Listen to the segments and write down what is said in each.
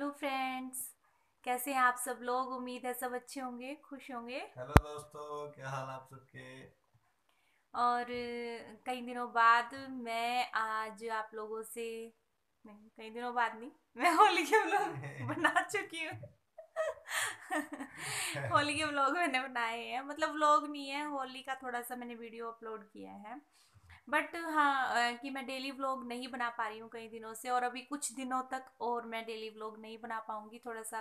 Hello friends कैसे हैं आप सब लोग? उम्मीद है सब अच्छे होंगे खुश होंगे। हेलो दोस्तों क्या हाल आप सबके? और कई दिनों बाद मैं आज आप लोगों से नहीं कई दिनों बाद नहीं मैं होली के व्लॉग बना चुकी हूँ। होली के व्लॉग मैंने बनाए हैं। मतलब व्लॉग नहीं है होली का थोड़ा सा मैंने वीडियो अपलोड किया है। बट हाँ कि मैं डेली व्लॉग नहीं बना पा रही हूँ कई दिनों से और अभी कुछ दिनों तक और मैं डेली व्लॉग नहीं बना पाऊँगी। थोड़ा सा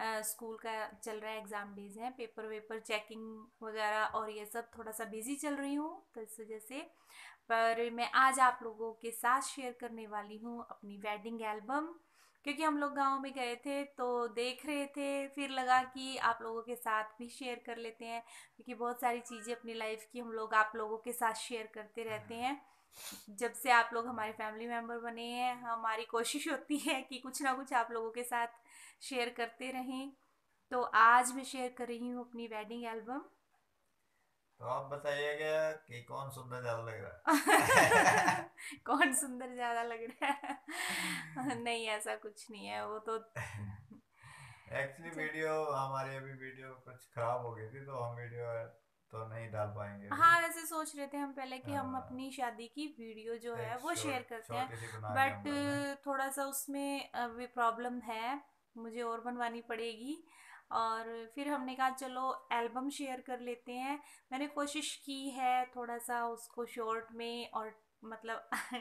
आ, स्कूल का चल रहा है एग्ज़ाम डेज़ हैं पेपर वेपर चेकिंग वगैरह और ये सब थोड़ा सा बिज़ी चल रही हूँ तो इस वजह से। पर मैं आज आप लोगों के साथ शेयर करने वाली हूँ अपनी वेडिंग एल्बम क्योंकि हम लोग गाँव में गए थे तो देख रहे थे फिर लगा कि आप लोगों के साथ भी शेयर कर लेते हैं क्योंकि बहुत सारी चीज़ें अपनी लाइफ की हम लोग आप लोगों के साथ शेयर करते रहते हैं। जब से आप लोग हमारे फैमिली मेंबर बने हैं हमारी कोशिश होती है कि कुछ ना कुछ आप लोगों के साथ शेयर करते रहें। तो आज मैं शेयर कर रही हूँ अपनी वेडिंग एल्बम तो आप बताइएगा कि कौन सुंदर ज़्यादा लग रहा कौन सुंदर ज़्यादा लग रहा है? नहीं ऐसा कुछ नहीं है वो तो एक्चुअली वीडियो हमारी अभी वीडियो कुछ खराब हो गई थी तो हम वीडियो तो नहीं डाल पाएँगे हाँ वैसे सोच रहे थे हम पहले कि हम हाँ, अपनी शादी की वीडियो जो है वो शेयर करते हैं। बट थोड़ा सा उसमें अभी प्रॉब्लम है मुझे और बनवानी पड़ेगी। और फिर हमने कहा चलो एल्बम शेयर कर लेते हैं। मैंने कोशिश की है थोड़ा सा उसको शॉर्ट में और मतलब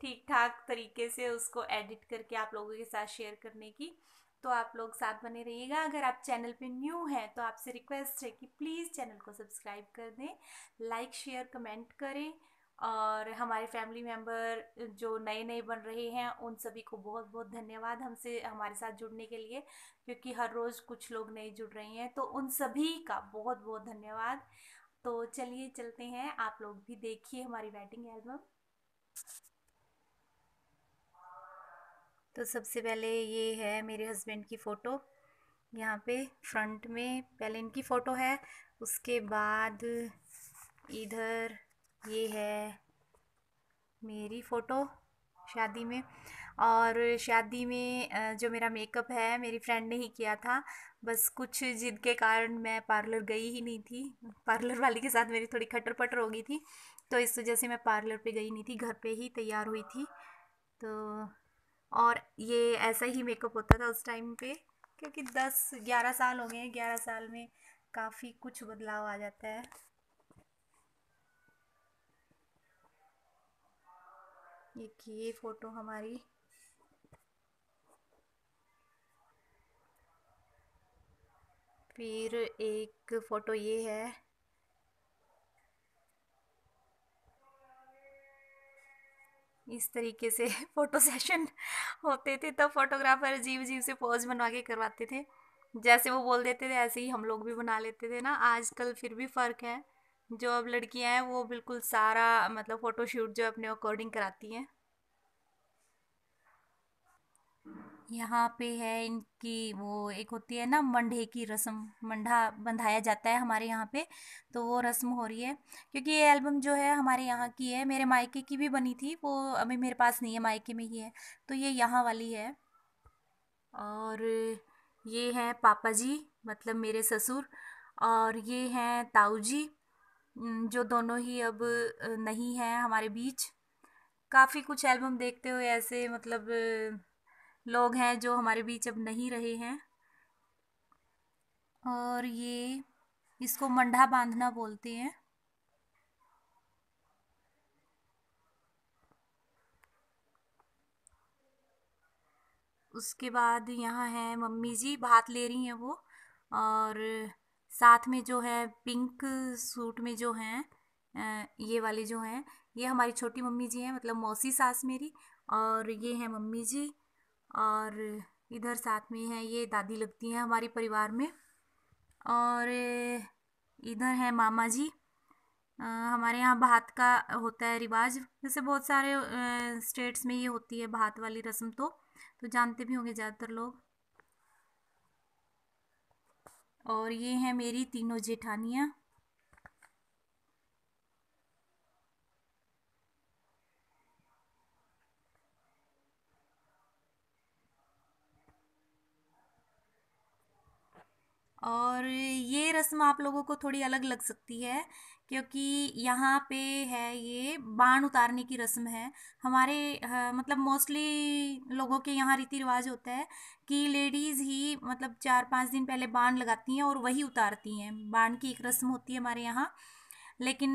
ठीक ठाक तरीके से उसको एडिट करके आप लोगों के साथ शेयर करने की। तो आप लोग साथ बने रहिएगा। अगर आप चैनल पे न्यू हैं तो आपसे रिक्वेस्ट है कि प्लीज़ चैनल को सब्सक्राइब कर दें। लाइक शेयर कमेंट करें। और हमारे फैमिली मेंबर जो नए नए बन रहे हैं, उन सभी को बहुत बहुत धन्यवाद हमसे, हमारे साथ जुड़ने के लिए। क्योंकि हर रोज़ कुछ लोग नए जुड़ रहे हैं तो उन सभी का बहुत बहुत धन्यवाद। तो चलिए, चलते हैं। आप लोग भी देखिए हमारी वेडिंग एल्बम तो सबसे पहले ये है मेरे हस्बैंड की फ़ोटो यहाँ पे फ्रंट में पहले इनकी फ़ोटो है, उसके बाद इधर ये है मेरी फ़ोटो शादी में। और शादी में जो मेरा मेकअप है, मेरी फ्रेंड ने ही किया था। बस कुछ जिद के कारण मैं पार्लर गई ही नहीं थी। पार्लर वाली के साथ मेरी थोड़ी खटर पटर हो गई थी। तो इस वजह से मैं पार्लर पे गई नहीं थी, घर पे ही तैयार हुई थी। तो और ये ऐसा ही मेकअप होता था उस टाइम पे, क्योंकि दस, ग्यारह साल हो गए हैं, ग्यारह साल में काफ़ी कुछ बदलाव आ जाता है। एक ये फ़ोटो हमारी। फिर एक फ़ोटो ये है। इस तरीके से फ़ोटो सेशन होते थे, तब फोटोग्राफर अजीब जीव से पोज बनवा के करवाते थे। जैसे वो बोल देते थे, ऐसे ही हम लोग भी बना लेते थे ना। आजकल फिर भी फ़र्क है। जो अब लड़कियाँ हैं, वो बिल्कुल सारा मतलब फ़ोटोशूट जो अपने अकॉर्डिंग कराती हैं। यहाँ पे है इनकी वो एक होती है ना मंडे की रस्म मंडा बंधाया जाता है हमारे यहाँ पे तो वो रस्म हो रही है। क्योंकि ये एल्बम जो है हमारे यहाँ की है, मेरे मायके की भी बनी थी, वो अभी मेरे पास नहीं है, मायके में ही है तो ये यहाँ वाली है। और ये हैं पापा जी मतलब मेरे ससुर, और ये हैं ताऊ जी जो दोनों ही अब नहीं हैं हमारे बीच। काफ़ी कुछ एल्बम देखते हुए ऐसे मतलब लोग हैं जो हमारे बीच अब नहीं रहे हैं। और ये इसको मंडा बांधना बोलते हैं। उसके बाद यहाँ है मम्मी जी, भात ले रही हैं वो। और साथ में जो है पिंक सूट में जो हैं ये वाले जो हैं, ये हमारी छोटी मम्मी जी हैं मतलब मौसी सास मेरी। और ये हैं मम्मी जी। और इधर साथ में है ये दादी लगती हैं हमारे परिवार में। और इधर है मामा जी। अ, हमारे यहाँ भात का होता है रिवाज। जैसे बहुत सारे आ, स्टेट्स में ये होती है भात वाली रस्म तो तो जानते भी होंगे ज़्यादातर लोग। और ये हैं मेरी तीनों जेठानियाँ। और ये रस्म आप लोगों को थोड़ी अलग लग सकती है, क्योंकि यहाँ पे है ये बाण उतारने की रस्म है। हमारे मतलब मोस्टली लोगों के यहाँ रीति रिवाज होता है कि लेडीज़ ही मतलब चार पाँच दिन पहले बाण लगाती हैं और वही उतारती हैं। बाण की एक रस्म होती है हमारे यहाँ। लेकिन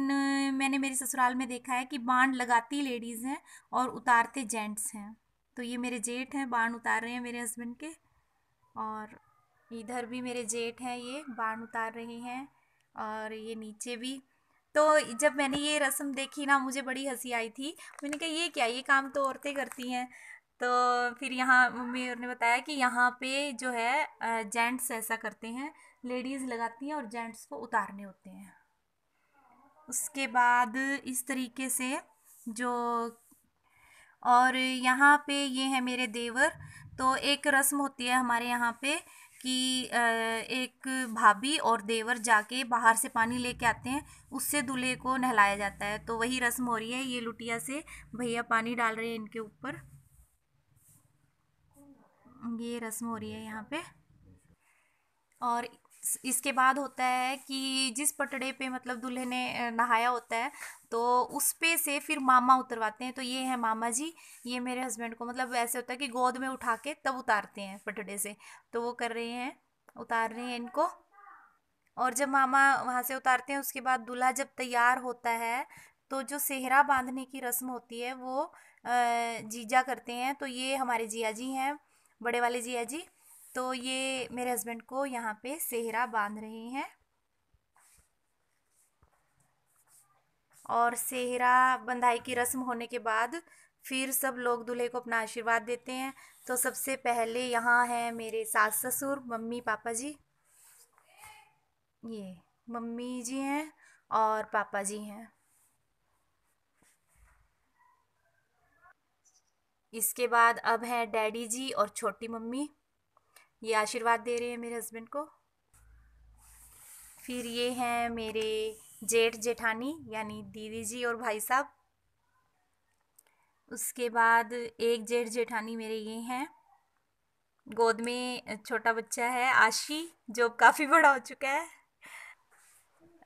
मैंने मेरे ससुराल में देखा है कि बाण लगाती लेडीज़ हैं और उतारते जेंट्स हैं। तो ये मेरे जेठ हैं, बाण उतार रहे हैं मेरे हस्बैंड के और इधर भी मेरे जेठ हैं, ये बाण उतार रहे हैं और ये नीचे भी। तो जब मैंने ये रस्म देखी ना, मुझे बड़ी हँसी आई थी। मैंने कहा, ये क्या, ये काम तो औरतें करती हैं? तो फिर यहाँ मम्मी और ने बताया कि यहाँ पे जो है जेंट्स ऐसा करते हैं, लेडीज़ लगाती हैं और जेंट्स को उतारने होते हैं। उसके बाद इस तरीके से जो और यहाँ पे ये है मेरे देवर। तो एक रस्म होती है हमारे यहाँ पे कि एक भाभी और देवर जाके बाहर से पानी लेके आते हैं, उससे दूल्हे को नहलाया जाता है। तो वही रस्म हो रही है ये लुटिया से। भैया पानी डाल रहे हैं इनके ऊपर। ये रस्म हो रही है यहाँ पे। और इसके बाद होता है कि जिस पटड़े पे मतलब दूल्हे ने नहाया होता है तो उस पे से फिर मामा उतरवाते हैं। तो ये है मामा जी, ये मेरे हस्बैंड को मतलब ऐसे होता है कि गोद में उठा के तब उतारते हैं पटड़े से। तो वो कर रहे हैं, उतार रहे हैं इनको। और जब मामा वहाँ से उतारते हैं, उसके बाद दूल्हा जब तैयार होता है तो जो सेहरा बांधने की रस्म होती है, वो जीजा करते हैं। तो ये हमारे जिया जी हैं, बड़े वाले जिया जी। तो ये मेरे हस्बैंड को यहाँ पे सेहरा बाँध रहे हैं। और सेहरा, बंधाई की रस्म होने के बाद फिर सब लोग दूल्हे को अपना आशीर्वाद देते हैं। तो सबसे पहले यहाँ है मेरे सास ससुर, मम्मी पापा जी। ये मम्मी जी हैं और पापा जी हैं। इसके बाद अब है डैडी जी और छोटी मम्मी। ये आशीर्वाद दे रहे हैं मेरे हस्बैंड को। फिर ये हैं मेरे जेठ जेठानी, यानी दीदी जी और भाई साहब। उसके बाद एक जेठ जेठानी मेरे ये हैं। गोद में छोटा बच्चा है, आशी, जो काफ़ी बड़ा हो चुका है।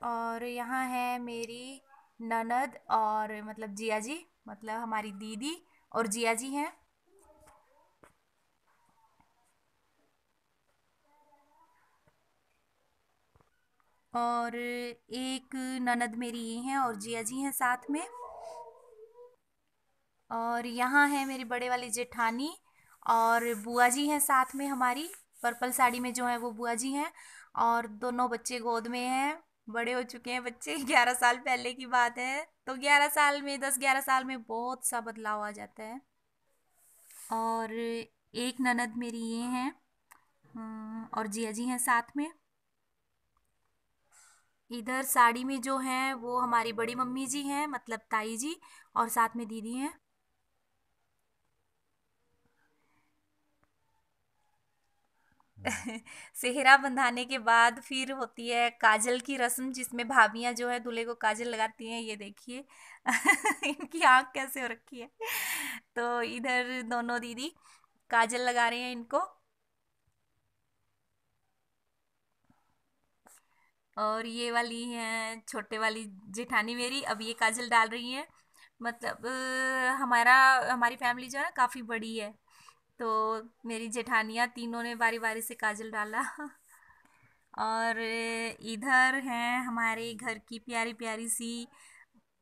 और यहाँ है मेरी ननद और मतलब जिया जी मतलब हमारी दीदी और जिया जी हैं। और एक ननद मेरी ये हैं और जिया जी हैं साथ में। और यहाँ है मेरे बड़े वाली जेठानी और बुआ जी हैं साथ में हमारी। पर्पल साड़ी में जो है वो बुआ जी हैं और दोनों बच्चे गोद में हैं। बड़े हो चुके हैं बच्चे ग्यारह साल पहले की बात है। तो ग्यारह साल में दस ग्यारह साल में बहुत सा बदलाव आ जाता है। और एक ननद मेरी ये हैं हम्म, और जिया जी हैं साथ में। इधर साड़ी में जो हैं, वो हमारी बड़ी मम्मी जी हैं मतलब ताई जी और साथ में दीदी हैं। सेहरा बंधाने के बाद फिर होती है काजल की रस्म, जिसमें भाभियाँ जो है दूल्हे को काजल लगाती हैं, ये देखिए। इनकी आँख कैसे हो रखी है। तो इधर दोनों दीदी काजल लगा रहे हैं इनको। और ये वाली हैं, छोटे वाली जेठानी मेरी, अब ये काजल डाल रही हैं। मतलब हमारा, हमारी फैमिली जो है ना, काफ़ी बड़ी है। तो मेरी जेठानियाँ तीनों ने बारी बारी से काजल डाला। और इधर हैं हमारे घर की प्यारी प्यारी सी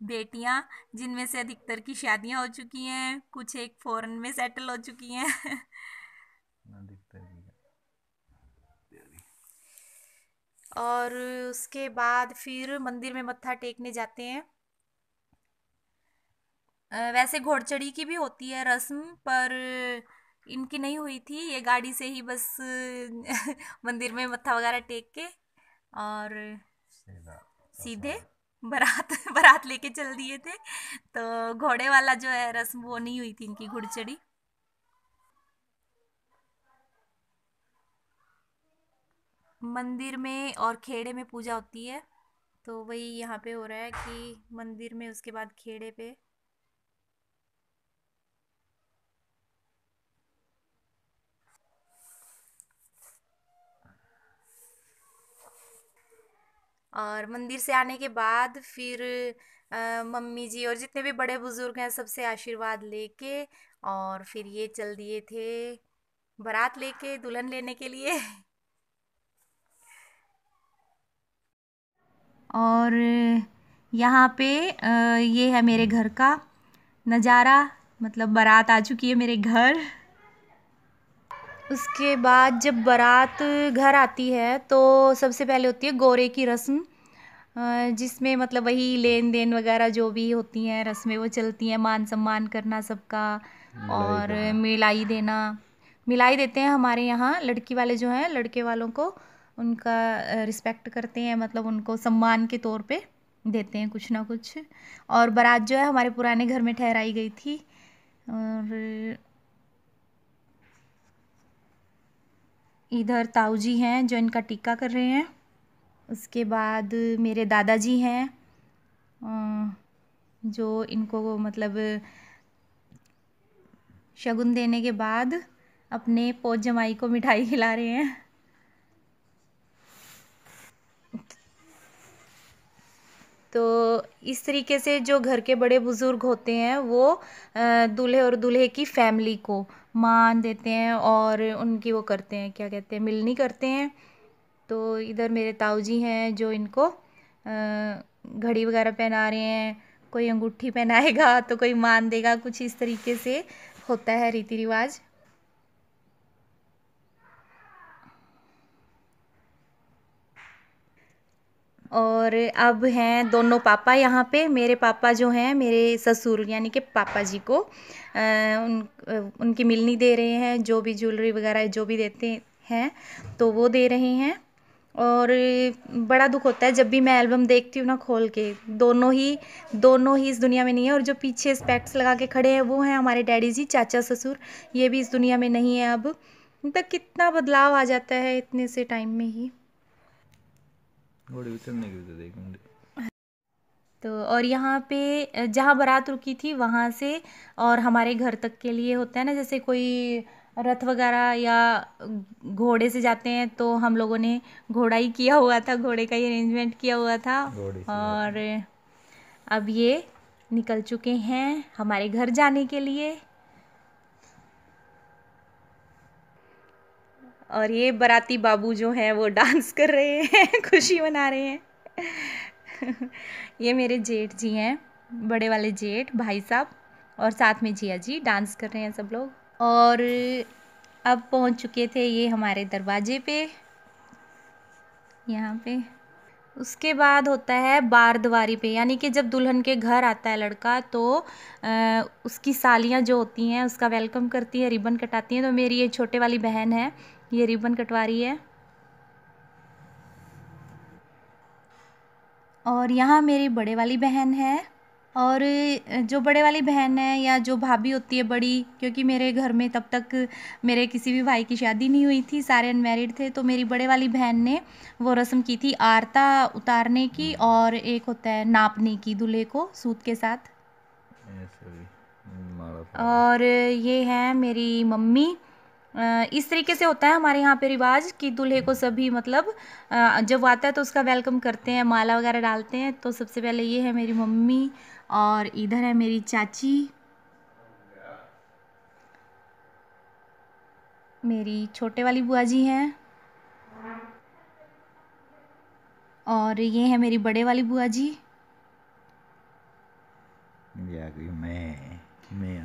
बेटियाँ, जिनमें से अधिकतर की शादियाँ हो चुकी हैं, कुछ एक फॉरेन में सेटल हो चुकी हैं। और उसके बाद फिर मंदिर में मत्था टेकने जाते हैं। वैसे घोड़चढ़ी की भी होती है रस्म पर इनकी नहीं हुई थी। ये गाड़ी से ही बस मंदिर में मत्था वगैरह टेक के और सीधे बारात बारात लेके चल दिए थे। तो घोड़े वाला जो है रस्म वो नहीं हुई थी इनकी घुड़चड़ी मंदिर में और खेड़े में पूजा होती है। तो वही यहाँ पे हो रहा है कि मंदिर में उसके बाद खेड़े पे। और मंदिर से आने के बाद फिर आ, मम्मी जी और जितने भी बड़े बुज़ुर्ग हैं सबसे आशीर्वाद लेके और फिर ये चल दिए थे। बारात लेके दुल्हन लेने के लिए। और यहाँ पे ये है मेरे घर का नज़ारा। मतलब बारात आ चुकी है मेरे घर। उसके बाद जब बारात घर आती है तो सबसे पहले होती है गोरे की रस्म। जिसमें मतलब वही लेन देन वगैरह जो भी होती हैं रस्में वो चलती हैं मान सम्मान करना सबका और मिलाई देना। मिलाई देते हैं हमारे यहाँ लड़की वाले जो हैं लड़के वालों को। उनका रिस्पेक्ट करते हैं मतलब उनको सम्मान के तौर पे देते हैं कुछ ना कुछ। और बारात जो है, हमारे पुराने घर में ठहराई गई थी। और इधर ताऊ जी हैं, जो इनका टीका कर रहे हैं। उसके बाद मेरे दादाजी हैं जो इनको मतलब शगुन देने के बाद अपने पोत जमाई को मिठाई खिला रहे हैं। तो इस तरीके से जो घर के बड़े बुज़ुर्ग होते हैं, वो दूल्हे और दूल्हे की फैमिली को मान देते हैं और उनकी वो करते हैं, क्या कहते हैं, मिलनी करते हैं। तो इधर मेरे ताऊ जी हैं जो इनको घड़ी वगैरह पहना रहे हैं, कोई अंगूठी पहनाएगा तो कोई मान देगा, कुछ इस तरीके से होता है रीति रिवाज और अब हैं दोनों पापा यहाँ पे। मेरे पापा जो हैं, मेरे ससुर यानी कि पापा जी को उन उनकी मिलनी दे रहे हैं, जो भी ज्वेलरी वगैरह जो भी देते हैं तो वो दे रहे हैं। और बड़ा दुख होता है जब भी मैं एल्बम देखती हूँ ना खोल के। दोनों ही दोनों ही इस दुनिया में नहीं है और जो पीछे स्पेक्ट्स लगा के खड़े हैं वो हैं हमारे डैडी जी, चाचा, ससुर। ये भी इस दुनिया में नहीं है अब। तक कितना बदलाव आ जाता है इतने से टाइम में ही। तो और यहाँ पे जहाँ बारात रुकी थी वहाँ से और हमारे घर तक के लिए होता है ना जैसे कोई रथ वगैरह या घोड़े से जाते हैं तो हम लोगों ने घोड़ा ही किया हुआ था घोड़े का ही अरेंजमेंट किया हुआ था। और अब ये निकल चुके हैं हमारे घर जाने के लिए। और ये बराती बाबू जो हैं वो डांस कर रहे हैं खुशी मना रहे हैं। ये मेरे जेठ जी हैं बड़े वाले जेठ भाई साहब और साथ में जिया जी डांस कर रहे हैं सब लोग। और अब पहुँच चुके थे ये हमारे दरवाजे पे यहाँ पे। उसके बाद होता है बारदवारी पे यानी कि जब दुल्हन के घर आता है लड़का तो आ, उसकी सालियाँ जो होती हैं उसका वेलकम करती हैं रिबन कटाती हैं। तो मेरी ये छोटे वाली बहन है ये रिबन कटवा रही है। और यहाँ मेरी बड़े वाली बहन है। और जो बड़े वाली बहन है या जो भाभी होती है बड़ी क्योंकि मेरे घर में तब तक मेरे किसी भी भाई की शादी नहीं हुई थी सारे अनमेरिड थे तो मेरी बड़े वाली बहन ने वो रस्म की थी आरता उतारने की और एक होता है नापने की दूल्हे को सूत के साथ। और ये है मेरी मम्मी। इस तरीके से होता है हमारे यहाँ पे रिवाज कि दूल्हे को सभी मतलब जब आता है तो उसका वेलकम करते हैं, माला वगैरह डालते हैं। तो सबसे पहले ये है मेरी मम्मी और इधर है मेरी चाची। मेरी छोटे वाली बुआ जी हैं। और ये है मेरी बड़े वाली बुआ जी। मैं मैं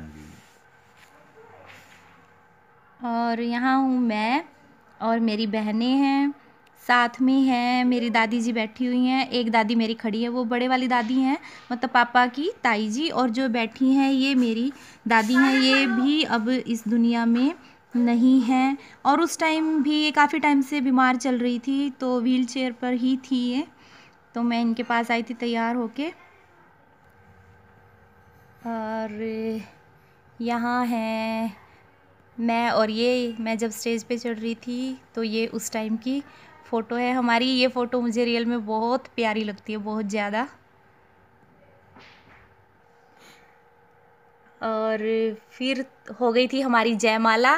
और यहाँ हूँ मैं और मेरी बहनें हैं, साथ में हैं, मेरी दादी जी बैठी हुई हैं, एक दादी मेरी खड़ी है, वो बड़े वाली दादी हैं मतलब पापा की ताई जी और जो बैठी हैं, ये मेरी दादी हैं, ये भी अब इस दुनिया में नहीं हैं और उस टाइम भी ये काफ़ी टाइम से बीमार चल रही थी तो व्हील चेयर पर ही थी ये तो मैं इनके पास आई थी तैयार होके। और यहाँ है मैं और ये, मैं जब स्टेज पे चढ़ रही थी तो ये उस टाइम की फ़ोटो है हमारी। ये फ़ोटो मुझे रियल में बहुत प्यारी लगती है, बहुत ज़्यादा। और फिर हो गई थी हमारी जयमाला,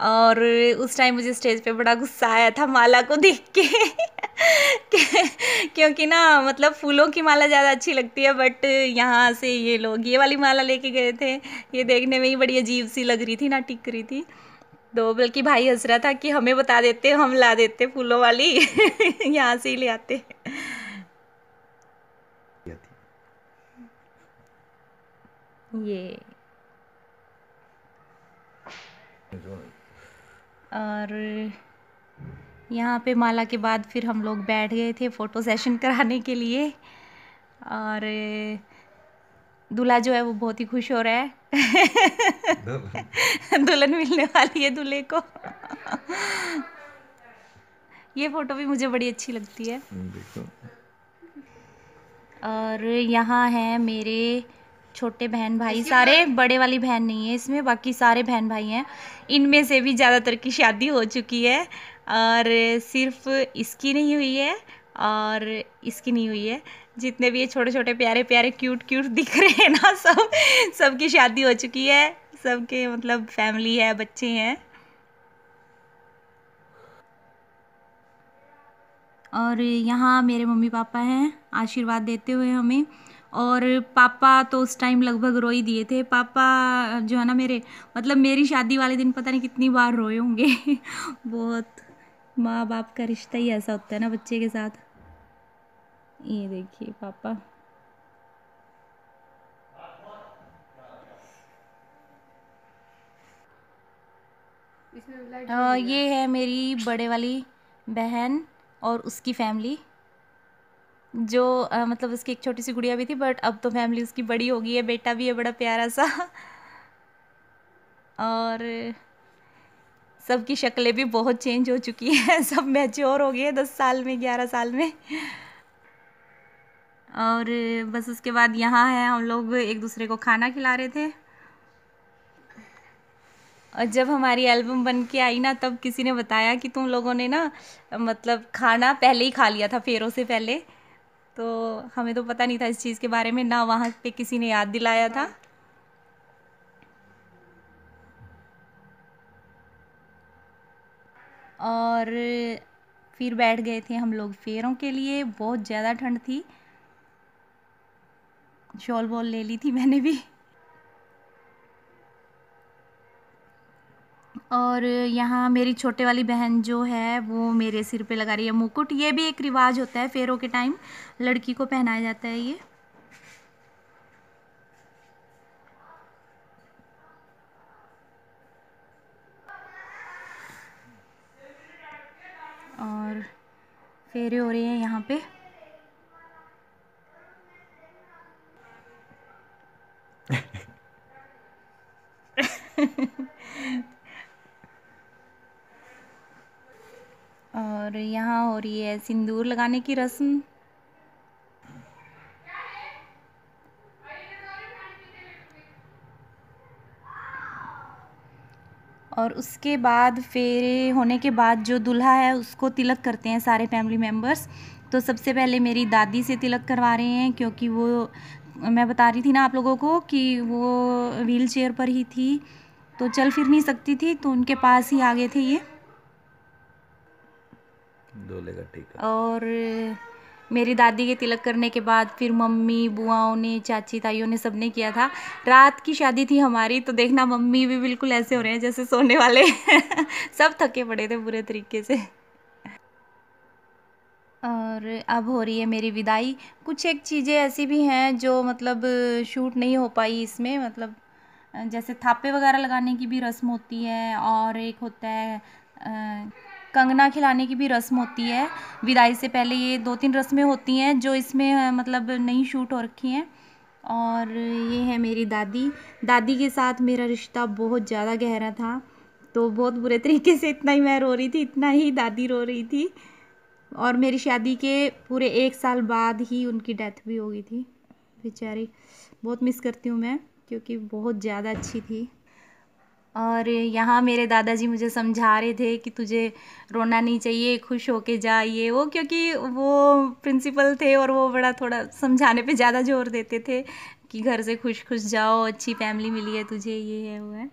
और उस टाइम मुझे स्टेज पे बड़ा गुस्सा आया था माला को देख के। क्योंकि ना मतलब फूलों की माला ज़्यादा अच्छी लगती है बट यहाँ से ये लोग ये वाली माला लेके गए थे। ये देखने में ही बड़ी अजीब सी लग रही थी ना, टिक रही थी। तो बल्कि भाई हंस रहा था कि हमें बता देते, हम ला देते फूलों वाली। यहाँ से ही ले आते। ये। और यहाँ पे माला के बाद फिर हम लोग बैठ गए थे फ़ोटो सेशन कराने के लिए। और दूल्हा जो है वो बहुत ही खुश हो रहा है। दुल्हन। मिलने वाली है दूल्हे को। ये फ़ोटो भी मुझे बड़ी अच्छी लगती है। और यहाँ है मेरे छोटे बहन भाई। सारे बड़े वाली बहन नहीं है इसमें बाकी सारे बहन भाई हैं। इनमें से भी ज़्यादातर की शादी हो चुकी है। और सिर्फ़ इसकी नहीं हुई है और इसकी नहीं हुई है। जितने भी ये छोटे छोटे प्यारे प्यारे क्यूट क्यूट दिख रहे हैं ना सब, सबकी शादी हो चुकी है। सबके मतलब फैमिली है, बच्चे हैं। और यहाँ मेरे मम्मी पापा हैं, आशीर्वाद देते हुए हमें। और पापा तो उस टाइम लगभग रो ही दिए थे। पापा जो है ना मेरे मतलब मेरी शादी वाले दिन पता नहीं कितनी बार रोए होंगे। बहुत। माँ बाप का रिश्ता ही ऐसा होता है ना बच्चे के साथ? ये देखिए पापा। आ, ये है मेरी बड़े वाली बहन और उसकी फैमिली जो आ, मतलब उसकी एक छोटी सी गुड़िया भी थी बट अब तो फैमिली उसकी बड़ी हो गई है बेटा भी है बड़ा प्यारा सा। और सबकी शक्लें भी बहुत चेंज हो चुकी हैं। सब मैच्योर हो गए हैं दस साल में, ग्यारह साल में। और बस उसके बाद यहाँ है, हम लोग एक दूसरे को खाना खिला रहे थे। और जब हमारी एल्बम बन के आई ना, तब किसी ने बताया कि तुम लोगों ने ना मतलब खाना पहले ही खा लिया था, फेरों से पहले। तो हमें तो पता नहीं था इस चीज़ के बारे में, ना वहाँ पे किसी ने याद दिलाया था। और फिर बैठ गए थे हम लोग फेरों के लिए। बहुत ज़्यादा ठंड थी। शॉल वॉल ले ली थी मैंने भी। और यहाँ मेरी छोटे वाली बहन जो है, वो मेरे सिर पे लगा रही है मुकुट। ये भी एक रिवाज होता है फेरों के टाइम लड़की को पहनाया जाता है ये और फेरे हो रहे हैं यहाँ पे। और यहाँ हो रही है सिंदूर लगाने की रस्म। और उसके बाद फेरे होने के बाद जो दूल्हा है उसको तिलक करते हैं सारे फैमिली मेंबर्स तो सबसे पहले मेरी दादी से तिलक करवा रहे हैं क्योंकि वो मैं बता रही थी ना आप लोगों को कि वो व्हील चेयर पर ही थी। तो चल फिर नहीं सकती थी तो उनके पास ही आ गए थे ये। और मेरी दादी के तिलक करने के बाद फिर मम्मी, बुआओं ने, चाची, ताइयों ने सबने किया था। रात की शादी थी हमारी तो देखना मम्मी भी बिल्कुल ऐसे हो रहे हैं जैसे सोने वाले। सब थके पड़े थे बुरे तरीके से। और अब हो रही है मेरी विदाई। कुछ एक चीज़ें ऐसी भी हैं जो मतलब शूट नहीं हो पाई इसमें। मतलब जैसे थापे वगैरह लगाने की भी रस्म होती है और एक होता है कंगना खिलाने की भी रस्म होती है। विदाई से पहले ये दो तीन रस्में होती हैं जो इसमें मतलब नहीं शूट हो रखी हैं। और ये है मेरी दादी। दादी के साथ मेरा रिश्ता बहुत ज़्यादा गहरा था तो बहुत बुरे तरीके से इतना ही मैं रो रही थी, इतना ही दादी रो रही थी। और मेरी शादी के पूरे एक साल बाद ही उनकी डेथ भी हो गई थी। बेचारी, बहुत मिस करती हूँ मैं, क्योंकि बहुत ज़्यादा अच्छी थी। और यहाँ मेरे दादाजी मुझे समझा रहे थे कि तुझे रोना नहीं चाहिए, खुश होके जा ये वो, क्योंकि वो प्रिंसिपल थे और वो बड़ा थोड़ा समझाने पे ज़्यादा ज़ोर देते थे कि घर से खुश खुश जाओ, अच्छी फैमिली मिली है तुझे, ये है, वो है।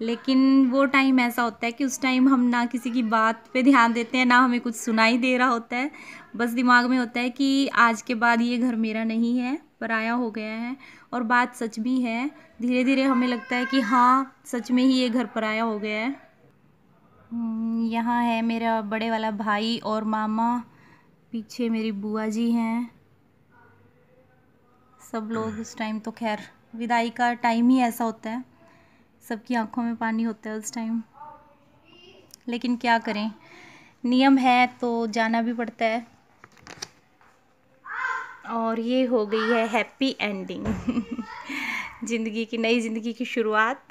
लेकिन वो टाइम ऐसा होता है कि उस टाइम हम ना किसी की बात पे ध्यान देते हैं, ना हमें कुछ सुनाई दे रहा होता है। बस दिमाग में होता है कि आज के बाद ये घर मेरा नहीं है। पराया हो गया है और बात सच भी है। धीरे धीरे हमें लगता है कि हाँ सच में ही ये घर पराया हो गया है। हम्म, यहाँ है मेरा बड़े वाला भाई और मामा पीछे मेरी बुआ जी हैं। सब लोग उस टाइम तो खैर विदाई का टाइम ही ऐसा होता है। सबकी आँखों में पानी होता है उस टाइम लेकिन क्या करें? नियम है तो जाना भी पड़ता है। और ये हो गई है हैप्पी एंडिंग। ज़िंदगी की नई ज़िंदगी की शुरुआत।